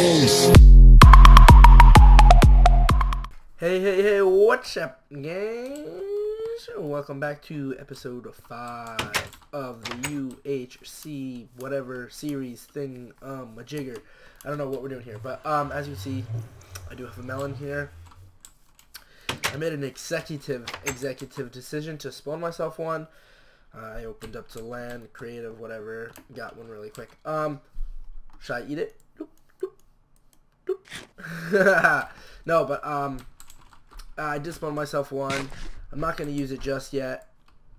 bass. Hey, hey, hey, what's up, guys? Welcome back to episode 5 of the UHC whatever series thing, um, a jigger. I don't know what we're doing here, but, um, as you see, I do have a melon here. I made an executive, executive decision to spawn myself one. Uh, I opened up to LAN, creative, whatever, got one really quick. Um, should I eat it? No, but, um, I spawn myself one. I'm not to use it just yet.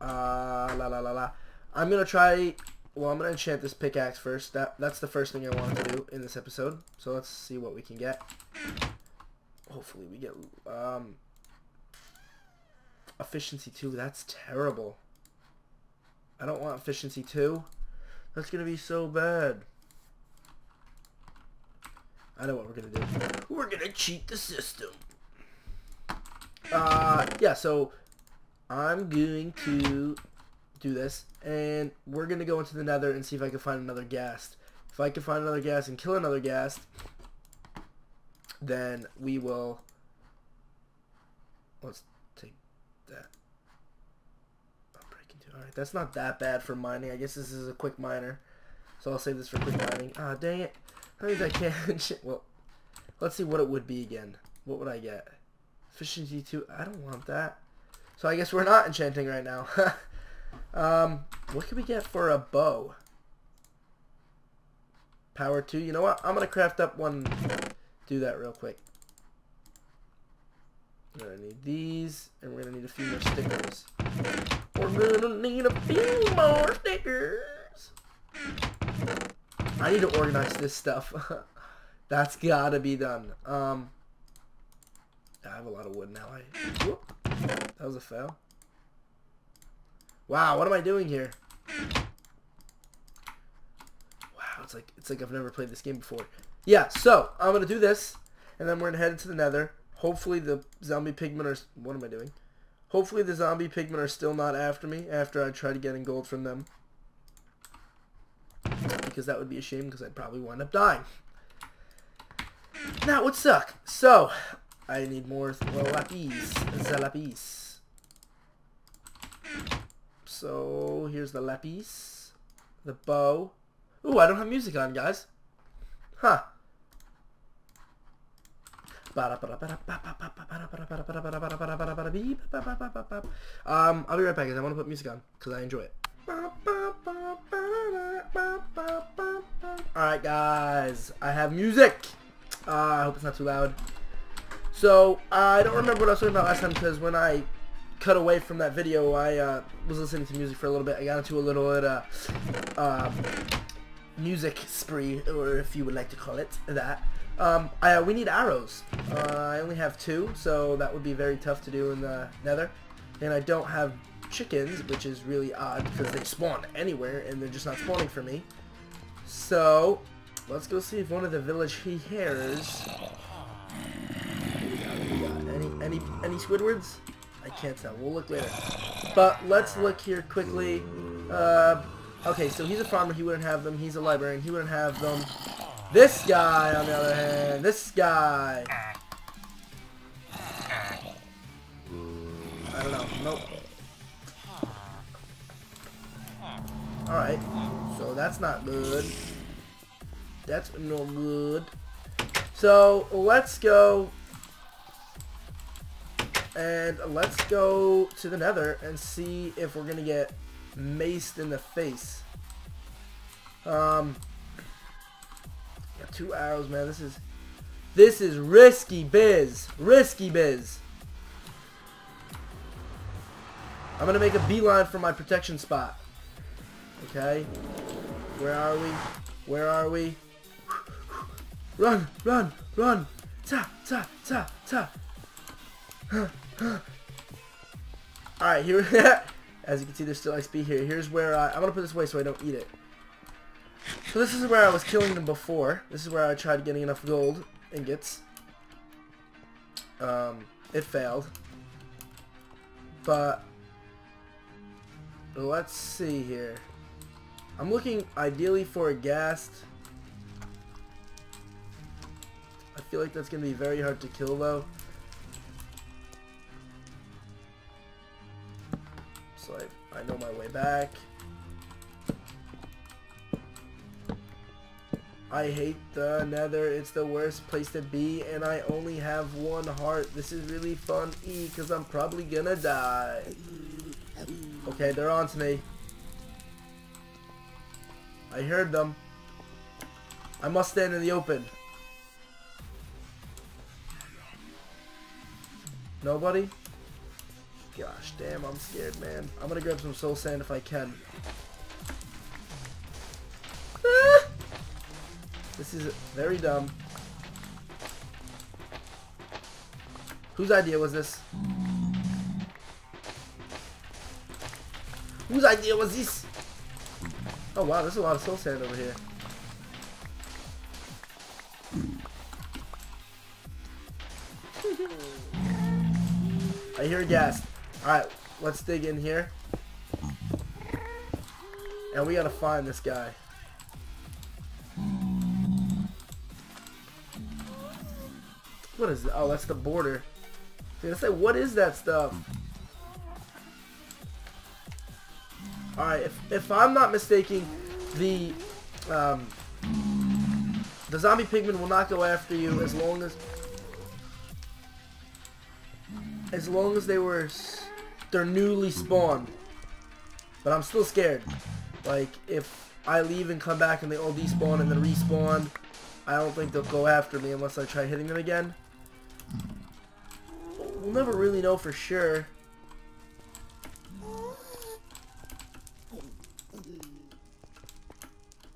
Uh, la la la la. I'm to try... Well, I'm to enchant this pickaxe first. That That's the first thing I wanted to do in this episode. So let's see what we can get. Hopefully we get... Um, efficiency 2. That's terrible. I don't want efficiency 2. That's to be so bad. I know what we're to do. We're to cheat the system. Uh, yeah, so I'm going to do this, and we're to go into the nether and see if I can find another ghast. If I can find another ghast and kill another ghast, then we will... Let's take that. Unbreaking two. Alright, that's not that bad for mining. I guess this is a quick miner. So I'll save this for quick mining. Ah, dang it. Means I can't... well, let's see what it would be again. What would I get? Efficiency 2. I don't want that. So I guess we're not enchanting right now. um, what can we get for a bow? Power 2. You know what? I'm going to craft up one. Do that real quick. We're going to need these. And we're going to need a few more stickers. We're going to need a few more stickers. I need to organize this stuff. That's got to be done. Um... I have a lot of wood now. I whoop, that was a fail. Wow, what am I doing here? Wow, it's like it's like I've never played this game before. Yeah, so I'm gonna do this, and then we're gonna head into the Nether. Hopefully the zombie pigmen are. What am I doing? Hopefully the zombie pigmen are still not after me after I try to get in gold from them. Because that would be a shame because I'd probably wind up dying. That would suck. So, I need more lapis. The lapis. So here's the lapis. The bow. Ooh, I don't have music on, guys. Huh. Um, I'll be right back, guys. I want to put music on because I enjoy it. Alright, guys. I have music. Uh, I hope it's not too loud. So, uh, I don't remember what I was talking about last time because when I cut away from that video, I uh, was listening to music for a little bit. I got into a little bit, uh, um, music spree, or if you would like to call it that. Um, I, uh, we need arrows. Uh, I only have two, so that would be very tough to do in the nether. And I don't have chickens, which is really odd because they spawn anywhere and they're just not spawning for me. So, let's go see if one of the village he hares any any any Squidwards? I can't tell. We'll look later. But let's look here quickly. Uh, okay, so he's a farmer. He wouldn't have them. He's a librarian. He wouldn't have them. This guy, on the other hand, this guy. I don't know. Nope. Alright. So that's not good. That's no good. So let's go and let's go to the nether and see if we're to get maced in the face. Um, got two arrows, man. This is, this is risky biz. Risky biz. I'm to make a beeline for my protection spot. Okay. Where are we? Where are we? Run, run, run. Ta, ta, ta, ta. Alright, here, as you can see, there's still XP here. Here's where I, I'm going to put this away so I don't eat it. So this is where I was killing them before. This is where I tried getting enough gold ingots. Um, it failed. But, let's see here. I'm looking ideally for a ghast. I feel like that's going to be very hard to kill, though. So I, I know my way back. I hate the nether. It's the worst place to be, and I only have one heart. This is really fun, E, because I'm probably gonna die. Okay, they're on to me. I heard them. I must stand in the open. Nobody? Gosh damn, I'm scared, man. I'm gonna grab some soul sand if I can. Ah! This is very dumb. Whose idea was this? Whose idea was this? Oh wow, there's a lot of soul sand over here. I hear ghast. Alright, let's dig in here. And we gotta find this guy. What is it? Oh, that's the border. I was gonna say, what is that stuff? Alright, if, if I'm not mistaken, the um, the zombie pigmen will not go after you as long as as long as they were they're newly spawned. But I'm still scared. Like if I leave and come back and they all despawn and then respawn, I don't think they'll go after me unless I try hitting them again. We'll never really know for sure.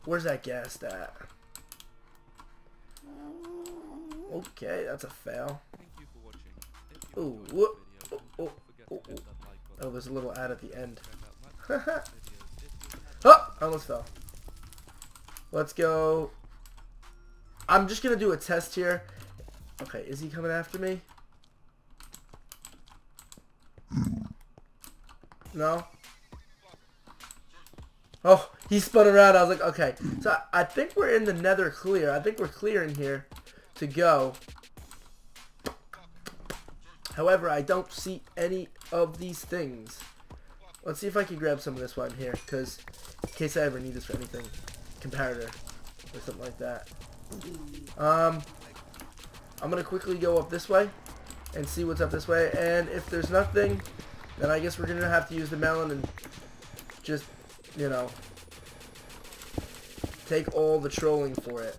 Where's that ghast at? Okay, that's a fail. Ooh, whoop. Oh, oh, oh, oh. oh, there's a little ad at the end. oh, I almost fell. Let's go. I'm just going to do a test here. Okay, is he coming after me? No? Oh, he spun around. I was like, okay. So I think we're in the nether clear. I think we're clear in here to go. However, I don't see any of these things. Let's see if I can grab some of this while I'm here, because in case I ever need this for anything. Comparator, or something like that. Um, I'm going to quickly go up this way, and see what's up this way, and if there's nothing, then I guess we're going to have to use the melon and just, you know, take all the trolling for it.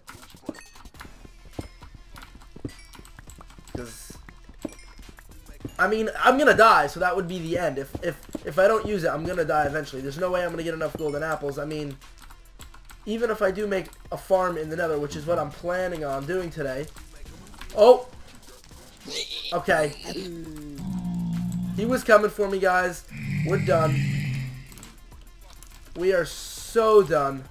Because, I mean, I'm to die, so that would be the end. If, if, if I don't use it, I'm to die eventually. There's no way I'm to get enough golden apples. I mean, even if I do make a farm in the nether, which is what I'm planning on doing today. Oh! Okay. He was coming for me, guys. We're done. We are so done.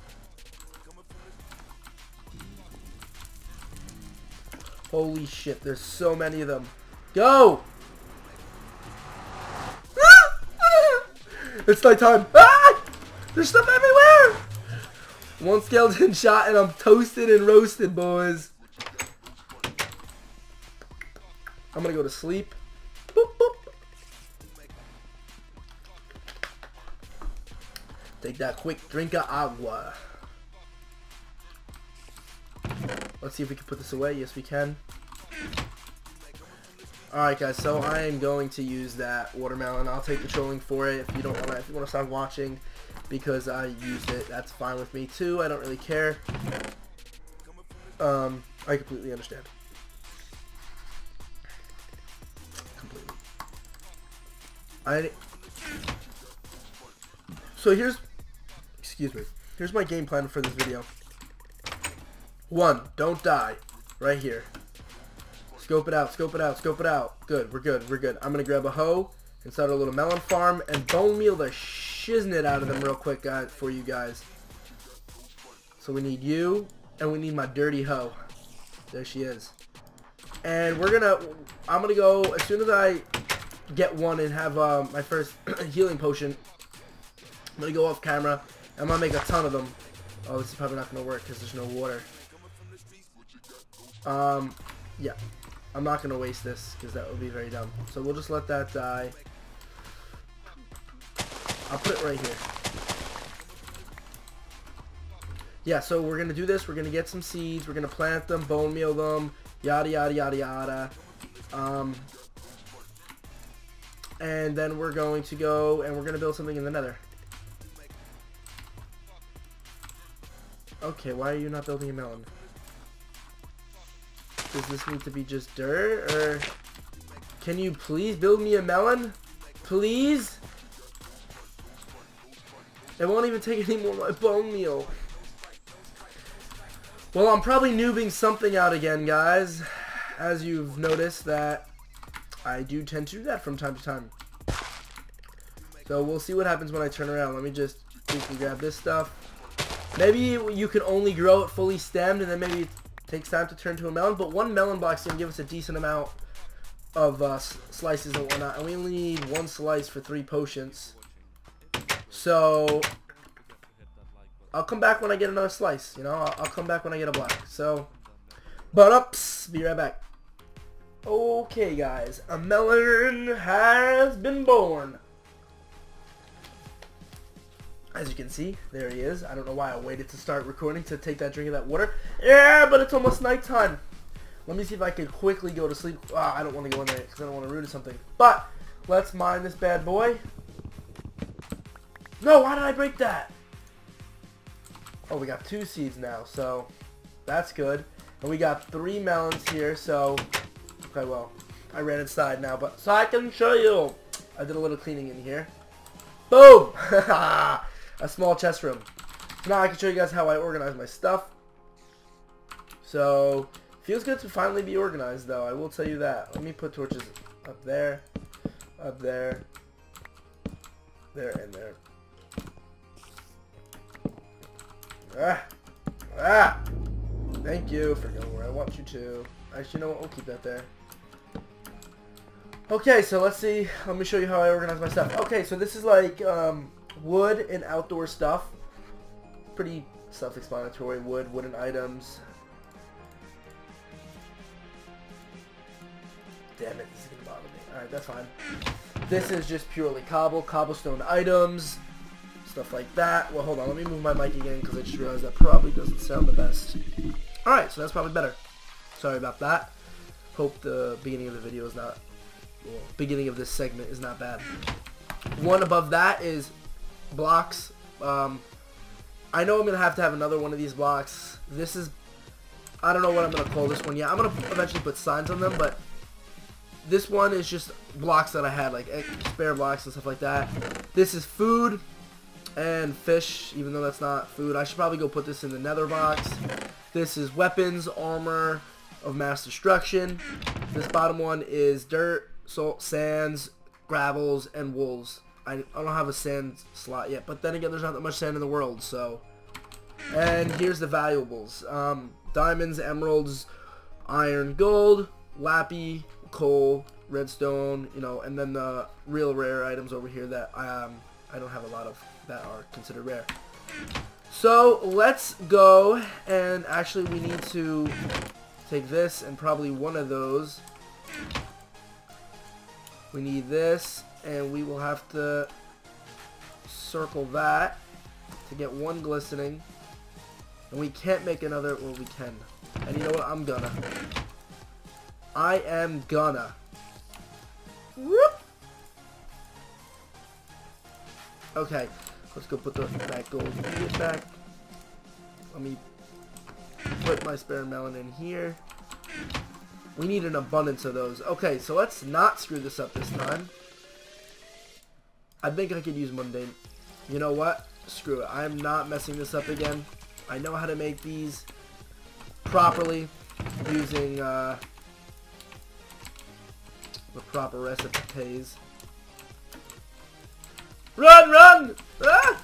Holy shit, there's so many of them. Go! it's nighttime. Ah! There's stuff everywhere! One skeleton shot and I'm toasted and roasted, boys. I'm gonna go to sleep. Boop, boop. Take that quick drink of agua. Let's see if we can put this away. Yes, we can. Alright guys, so I am going to use that watermelon. I'll take the trolling for it if you don't want to if you want to stop watching because I used it. That's fine with me too. I don't really care. Um, I completely understand. Completely. I So here's excuse me. Here's my game plan for this video. One, don't die. Right here. Scope it out, scope it out, scope it out. Good, we're good, we're good. I'm to grab a hoe and start a little melon farm and bone meal the shiznit out of them real quick guys, for you guys. So we need you and we need my dirty hoe. There she is. And we're to, I'm to go, as soon as I get one and have um, my first healing potion, I'm to go off camera. And I'm to make a ton of them. Oh, this is probably not to work because there's no water. Um, yeah, I'm not going to waste this because that would be very dumb. So we'll just let that die. I'll put it right here. Yeah, so we're going to do this. We're going to get some seeds. We're going to plant them, bone meal them, yada, yada, yada, yada. Um, and then we're going to go and we're going to build something in the nether. Okay, why are you not building a melon? Does this need to be just dirt, or... Can you please build me a melon? Please? It won't even take any more of my bone meal. Well, I'm probably noobing something out again, guys. As you've noticed that I do tend to do that from time to time. So we'll see what happens when I turn around. Let me just grab this stuff. Maybe you can only grow it fully stemmed and then maybe takes time to turn to a melon. But one melon box can give us a decent amount of uh, slices and whatnot. And we only need one slice for three potions. So I'll come back when I get another slice. You know, I'll, I'll come back when I get a block. So, but ups, be right back. Okay, guys, a melon has been born. As you can see, there he is. I don't know why I waited to start recording to take that drink of that water. Yeah, but it's almost nighttime. Let me see if I can quickly go to sleep. Oh, I don't want to go in there because I don't want to ruin or something. But, let's mine this bad boy. No, why did I break that? Oh, we got two seeds now, so that's good. And we got three melons here, so Okay, well, I ran inside now, but so I can show you. I did a little cleaning in here. Boom! a small chest room. So now I can show you guys how I organize my stuff. So, feels good to finally be organized, though. I will tell you that. Let me put torches up there, up there, there, and there. Ah! Ah! Thank you for going where I want you to. Actually, you know what? We'll keep that there. Okay, so let's see. Let me show you how I organize my stuff. Okay, so this is like um, wood and outdoor stuff. Pretty self-explanatory. Wood, wooden items. Damn it, this is gonna bother me. Alright, that's fine. This is just purely cobble, cobblestone items, stuff like that. Well, hold on, let me move my mic again because I just realized that probably doesn't sound the best. Alright, so that's probably better. Sorry about that. Hope the beginning of the video is not well, beginning of this segment is not bad. One above that is blocks. Um, I know I'm going to have to have another one of these blocks. This is, I don't know what I'm going to call this one yet. I'm going to eventually put signs on them, but this one is just blocks that I had, like spare blocks and stuff like that. This is food and fish, even though that's not food. I should probably go put this in the nether box. This is weapons, armor of mass destruction. This bottom one is dirt, salt, sands, gravels, and wools. I, I don't have a sand slot yet, but then again, there's not that much sand in the world, so. And here's the valuables. Um, diamonds, emeralds, iron, gold, lappy, coal, redstone, you know, and then the real rare items over here that um, I don't have a lot of that are considered rare. So let's go, and actually we need to take this and probably one of those we need this, and we will have to circle that to get one glistening. And we can't make another, well we can. And you know what, I'm gonna. I am gonna. Whoop! Okay, let's go put the, that gold back. Let me put my spare melon in here. We need an abundance of those. Okay, so let's not screw this up this time. I think I could use mundane. You know what? Screw it. I'm not messing this up again. I know how to make these properly using uh, the proper recipes. Run, run! Ah!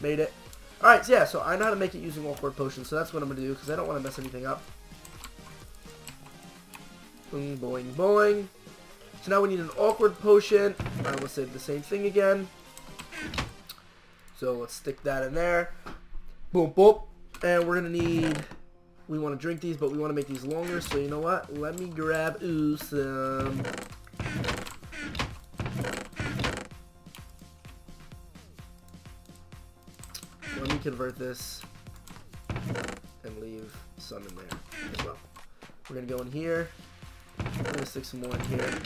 Made it. Alright, so yeah, so I know how to make it using awkward potions, so that's what I'm going to do, because I don't want to mess anything up. Boing, boing, boing. So now we need an awkward potion. I will say the same thing again. So let's stick that in there. Boom, boom. And we're going to need we want to drink these, but we want to make these longer. So you know what? Let me grab ooh some. Let me convert this and leave some in there as well. We're gonna go in here. I'm gonna stick some more in here.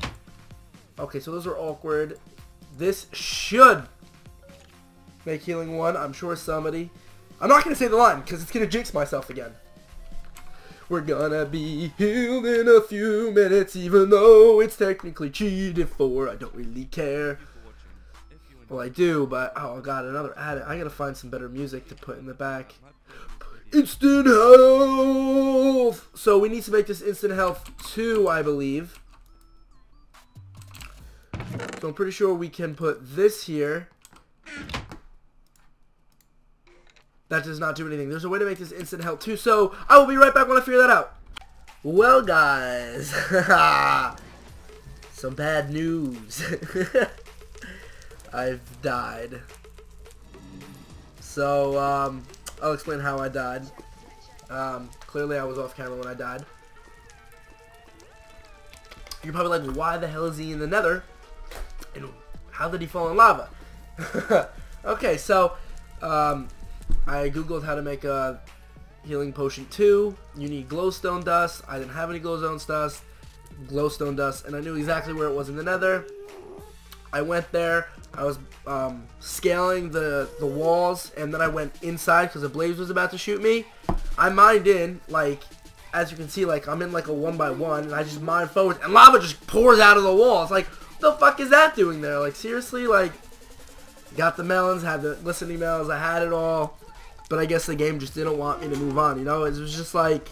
Okay, so those are awkward. This should make healing one. I'm sure somebody. I'm not gonna say the line because it's gonna jinx myself again. We're gonna be healed in a few minutes, even though it's technically cheated for. I don't really care. Well, I do, but oh god, another ad. I gotta find some better music to put in the back. Instant health. So we need to make this instant health two, I believe. So I'm pretty sure we can put this here. That does not do anything. There's a way to make this instant health too. So I will be right back when I figure that out. Well, guys. Some bad news. I've died. So, um, I'll explain how I died. Um, clearly I was off camera when I died. You're probably like, why the hell is he in the nether? And how did he fall in lava? okay, so, um, I googled how to make a healing potion 2. You need glowstone dust. I didn't have any glowstone dust, glowstone dust, and I knew exactly where it was in the nether. I went there. I was um, scaling the, the walls, and then I went inside because a blaze was about to shoot me. I mined in, like, as you can see, like, I'm in, like, a one by one, and I just mine forward, and lava just pours out of the walls. Like, the fuck is that doing there? Like, seriously? Like, got the melons, had the glistening melons, I had it all but I guess the game just didn't want me to move on, you know? It was just like,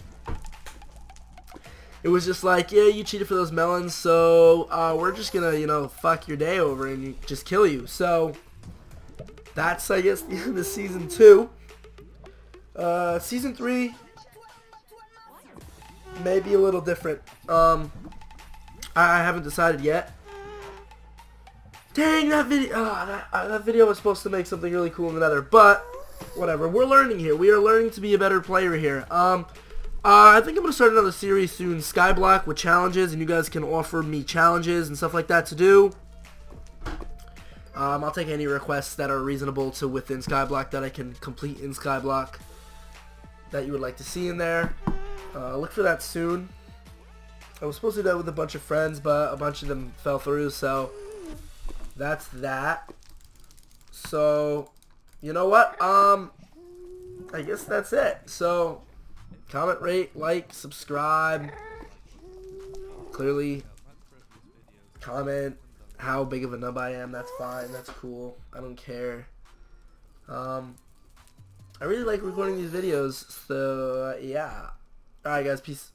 it was just like, yeah, you cheated for those melons, so uh, we're just gonna, you know, fuck your day over and just kill you. So, that's, I guess, the end of season two. Uh, season three may be a little different. Um, I haven't decided yet. Dang, that video, oh, that, uh, that video was supposed to make something really cool in the nether, but whatever. We're learning here. We are learning to be a better player here. Um, uh, I think I'm going to start another series soon, Skyblock, with challenges, and you guys can offer me challenges and stuff like that to do. Um, I'll take any requests that are reasonable to within Skyblock that I can complete in Skyblock that you would like to see in there. Uh, look for that soon. I was supposed to do that with a bunch of friends, but a bunch of them fell through, so that's that. So, you know what? Um, I guess that's it. So, comment, rate, like, subscribe. Clearly, comment how big of a nub I am. That's fine. That's cool. I don't care. Um, I really like recording these videos. So, uh, yeah. Alright, guys. Peace.